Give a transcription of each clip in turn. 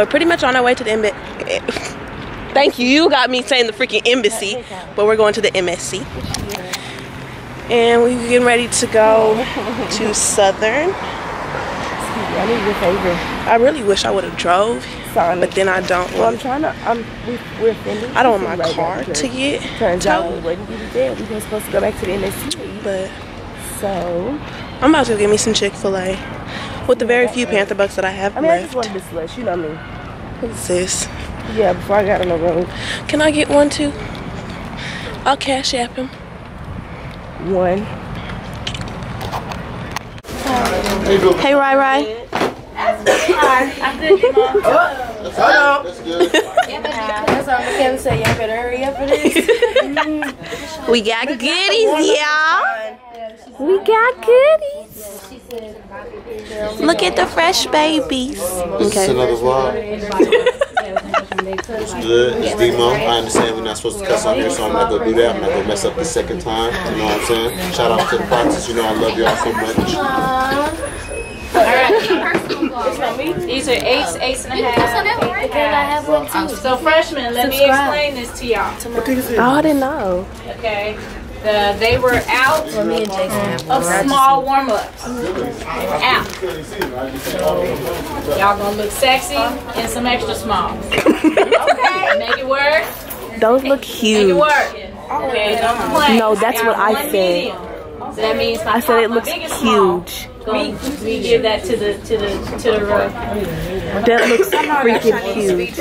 So we're pretty much on our way to the embassy. Thank you. You got me saying the freaking embassy, but we're going to the MSC. And we're getting ready to go to Southern. I need your favor. I really wish I would have drove, Sorry. but then I don't Well, I'm trying to. I'm. We, we're offended. I don't want my Right car to get Turns out we wouldn't be there. We were supposed to go back to the MSC. but So, I'm about to get me some Chick Fil A with the very few Panther bucks that I have I mean, I just left. wanted to slush. You know me. What's this? Yeah, before I got on the road. Can I get one too? I'll cash app him. One. Hey, Rai Rai. Kevin said, y'all better hurry up for this. We got goodies, y'all. We got goodies. Look at the fresh babies. It's Okay. another vlog. It's good. It's Demo. I understand we're not supposed to cuss on here, so I'm not gonna do that. I'm not gonna mess up the second time. You know what I'm saying? Shout out to the process. You know I love y'all so much. These are eights, eights and a half. Um, So freshmen, let me explain this to y'all, Oh, I didn't know. okay? The, they were out of small warm-ups. Out. Y'all gonna look sexy in some extra small. Okay, make it work. Those look Make it huge. work. Okay, don't complain. No, that's what I said. So that means my I said it looks huge. We, we give that to the to the to the uh, That looks freaking huge.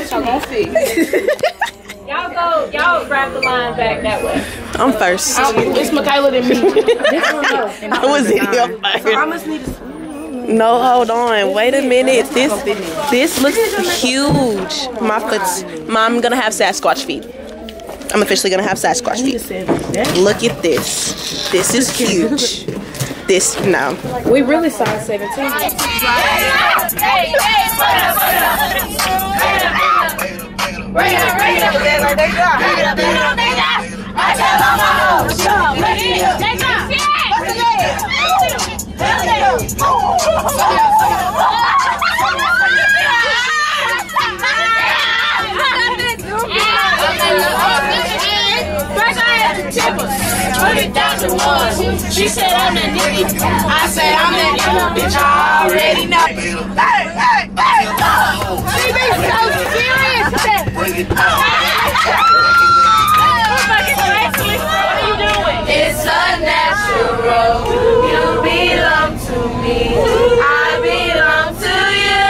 Y'all go, y'all grab the line back that way. I'm first. It's Michaela than me. I was in your I must need to. No, hold on. Wait a minute. This this looks huge. My foot's. I'm gonna have Sasquatch feet. I'm officially gonna have Sasquatch feet. Look at this. This is huge. This no. We really signed 17. Bring it up, bring it up, bring it up, bring it up, bring it up, bring it up, bring it up. I tell all bring it up, bring it up. Take off, shit. What's the name? Hell yeah. Cheers. She said I'm that nigga. I said I'm that nigga, bitch. I already know. Hey, hey, hey, no. She be so serious. What are you doing? It's unnatural. You belong to me. I belong to you.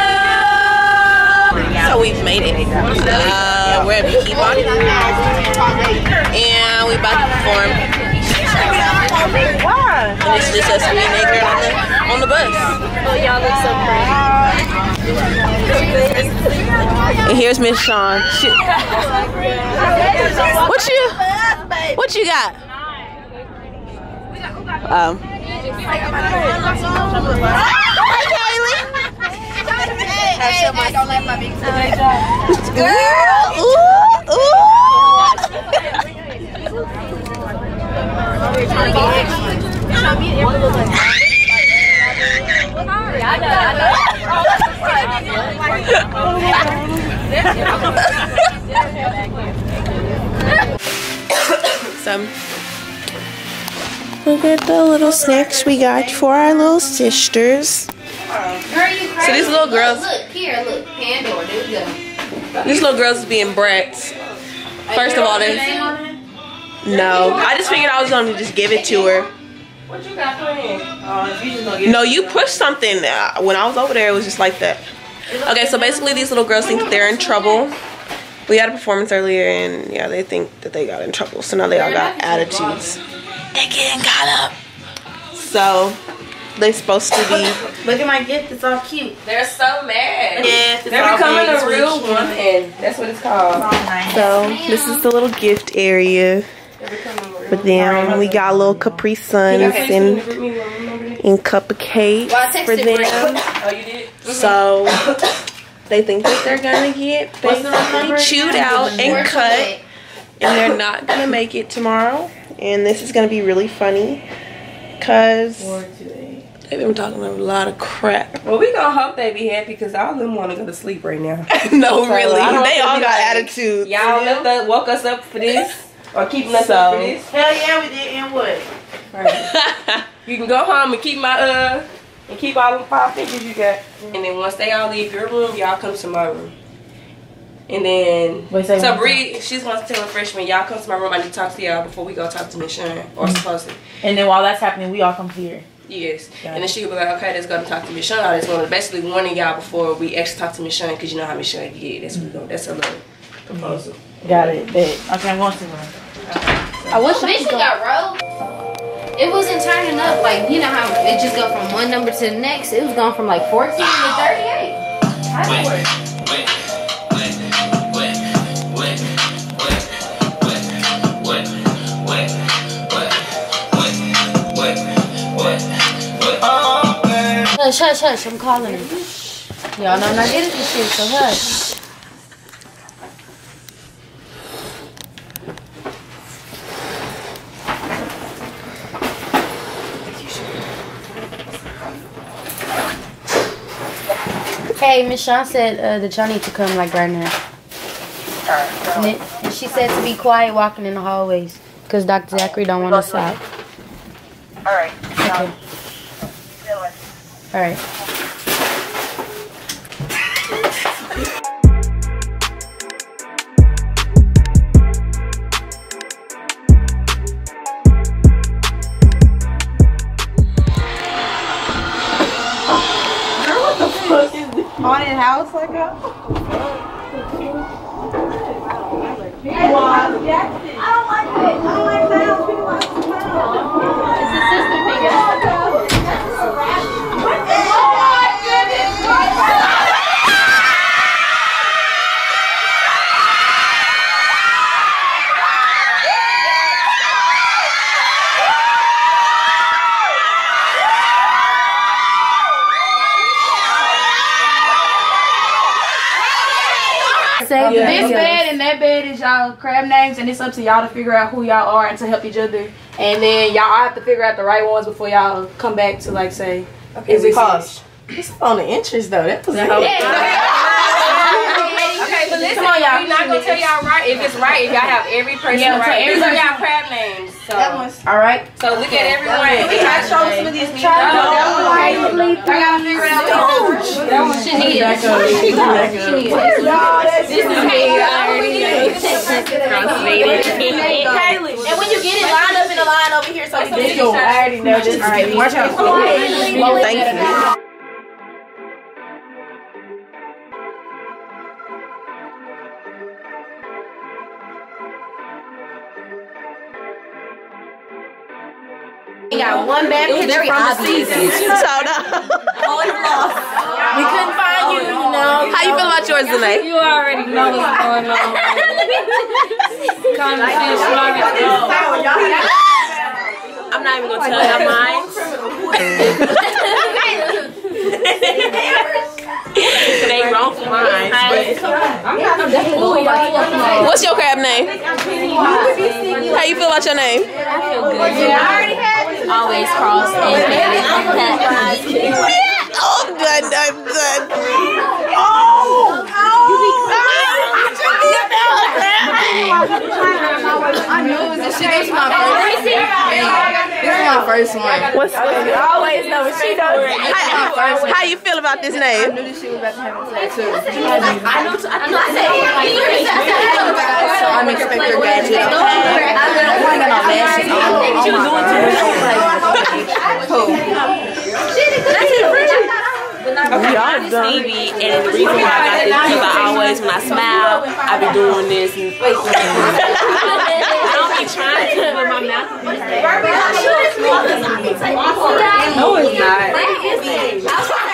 So we've made it. Uh, we're at Bikini Body. And it's just us, me and on the, on the bus. Oh, y'all look so pretty. And here's Miss Shawn. She- what you what you got? Um Girl, ooh, ooh. So look at the little snacks we got for our little sisters. So these little girls- Look, here, look, Pandora, there we go. These little girls is being brats. First of all, they no. I just figured I was gonna just give it to her. What you got playing? You just gonna get No, you pushed something. Uh, When I was over there, it was just like that. Okay, so basically, these little girls think they're in trouble. We had a performance earlier, and yeah, they think that they got in trouble. So now they all got attitudes. They getting caught up. So they supposed to be. Look at my gift, it's all cute. They're so mad. Yeah, They're becoming a real woman. and that's what it's called. So this is the little gift area for them. We got a little Capri Suns and and cupcakes Well, I for them. Oh. oh so they think that they're gonna get basically chewed out and cut, and they're not gonna make it tomorrow. And this is gonna be really funny, cause They've been talking a lot of crap. Well, we gonna hope they be happy because all of them want to go to sleep right now. no, really. They feel all like- got attitudes. Y'all left woke us up for this, or keeping us So- up for this. Hell yeah, we did. And what? You can go home and keep my uh and keep all them five fingers you got. And then once they all leave your room, y'all come to my room. And then Wait, say so Bree, she's wants to tell her freshman, y'all come to my room. I need to talk to y'all before we go talk to Miss Sharon or supposed to. And then while that's happening, we all come here. Yes. Got and then she would be like, okay, let's go to talk to Miss Sharon. I just want to basically warning y'all before we actually talk to Miss Sharon because you know how Miss Sharon get. That's what we go. That's a little proposal. Got it. Bet. Okay, I'm going to the room. I wish oh, bitch we got rolled. It wasn't turning up like you know how it just go from one number to the next. It was going from like 14 to 38. How did it work? Hush, hush, hush. I'm calling him. Y'all know I'm not good at this shit, so hush. Hey, Miss Shawn said uh, that y'all need to come like right now. And, it, and she said to be quiet walking in the hallways because Dr. Zachary don't want us out. All right. Okay. All right. House like that? Say This bed and that bed is y'all crab names, and it's up to y'all to figure out who y'all are and to help each other. And then y'all have to figure out the right ones before y'all come back to like say, is it Pause. It's on the interest though. That was Yeah. Okay, but listen, Come on, y'all. we're not gonna tell y'all right if it's right if y'all have every person Yeah, so right. These are y'all crab names. So, All right. so look at everyone. Can I show some of these I gotta figure it out. She needs it. She needs it. This is me. I. And when you get it, line up in a line over here so we can see. I already know this. All right, watch out. Thank you. We got one bad picture from the season. So, no. We couldn't find you, you know. How you feel about yours, Danae? You already know what's going on. Conversation already I'm not even gonna tell y'all mine. it ain't wrong for mine. What's your crab name? How you feel about your name? Always cross and Oh, I'm done, I'm done. I knew it was this shit. This is my first. This is my first one. What's, what's always know what she does. How, how you feel about this name? I This shit was about to have happen today too. So I'm Inspector Gadget. I don't want to get no lashes on. She was doing We all done. Stevie, and the reason why I got this because I always, when I smile, I be doing this. And I don't be trying to, but my mouth is No, it's not. Send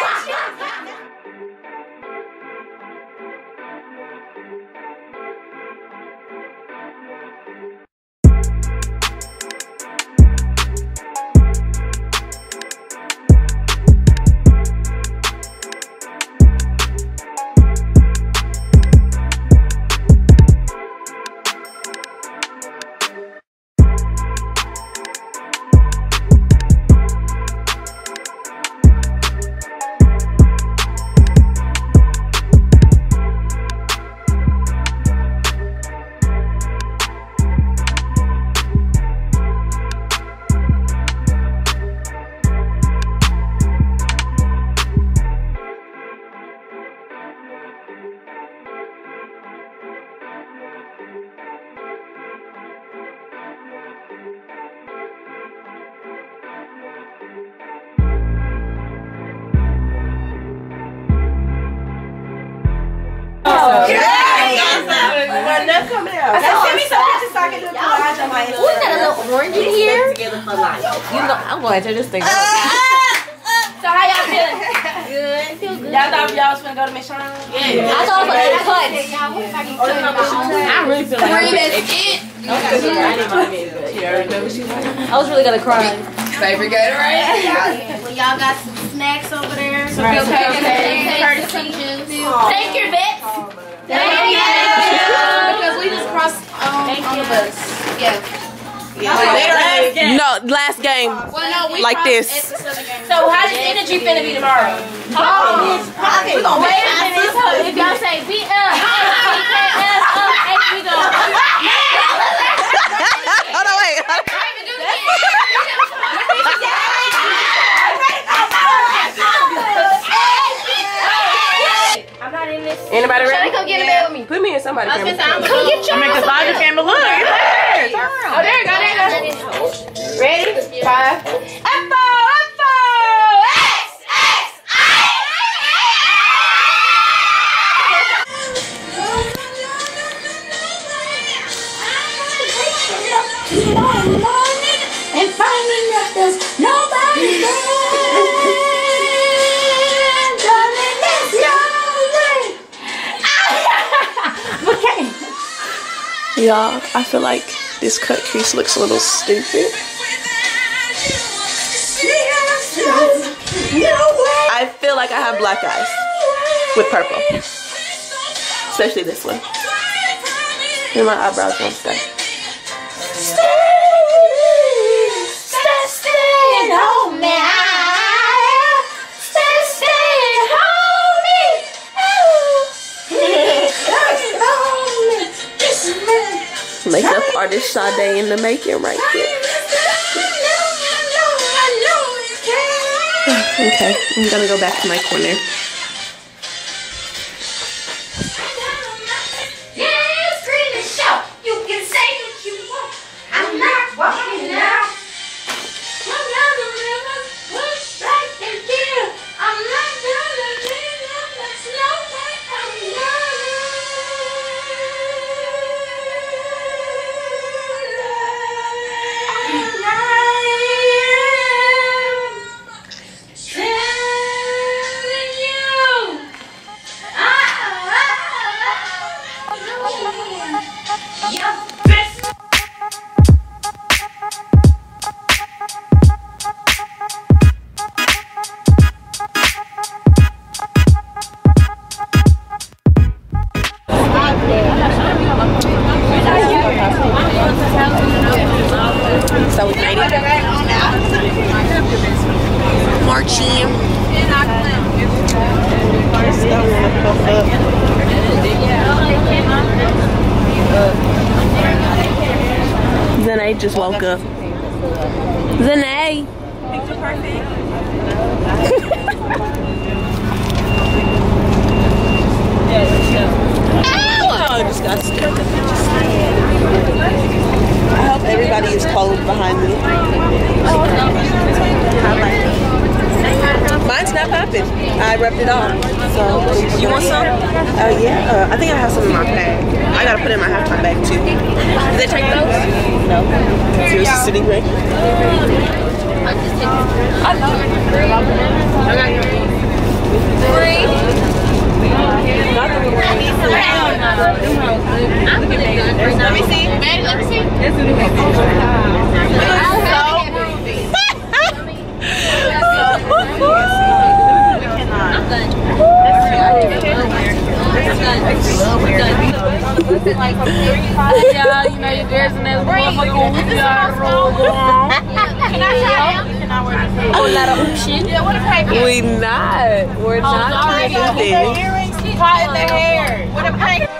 orange in here? Together for life. You know, I'm going to this thing. So how y'all feeling? Good. Feel good. Y'all thought y'all was gonna go to Michonne? I thought it was a cut. I really feel like Three, I'm it. I was really gonna cry. Favorite Gatorade? Well, y'all got some snacks over there. Some okay, okay, Thank your vets. Thank you. Because we just crossed um, on the bus. Yeah. No, last game. Well, no, we Like this. at the Southern Game. So how's your energy finna be tomorrow? Oh, we gonna wait a minute. So if y'all say beat up, BKS up, H, we go. Hold on, wait. I'm not in this. Anybody ready? Come get in bed with me. Put me in somebody's camera. Come get your. I mean, cause I just came to look. Oh, there you go, there you go. Ready? Five. F-O, F-O, X, X, And finding that there's Y'all, I feel like this cut crease looks a little stupid. I feel like I have black eyes with purple. Especially this one. And my eyebrows don't. Stay, Sade in the making right here. Okay, I'm gonna go back to my corner. Marching. Zane just woke up. Zane. Oh, disgusting. I hope everybody is clothed behind me. Mine's not popping. I rubbed it off. So you want some? Oh yeah. Uh, I think I have some in my bag. I gotta put it in my halftime bag too. Did they take those? No. So yours is sitting right here. Let me see. Baby, let me see. Yeah, you know you're dressing that motherfucker with your roll on. Can I try it? Whole lot of hoop shit. Yeah, what a paper. We not. We're not doing anything. Earrings in the hair. What a prank.